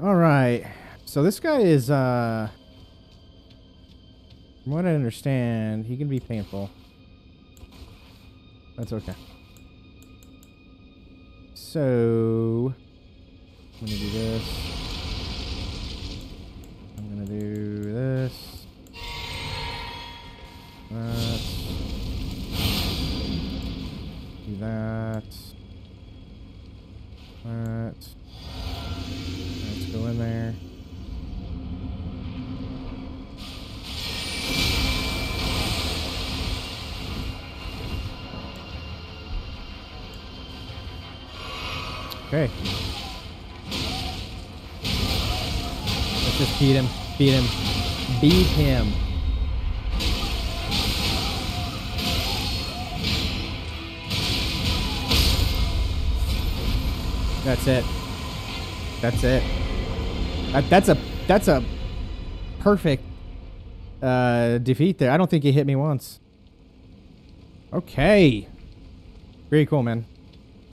All right. So this guy is, uh, from what I understand, he can be painful. That's okay. So, I'm gonna do this. I'm gonna do this. That. Do that. That. Go in there. Okay. Let's just beat him. Beat him. Beat him. That's it. That's it. That, that's a that's a perfect uh, defeat there. I don't think he hit me once. Okay. Very cool, man.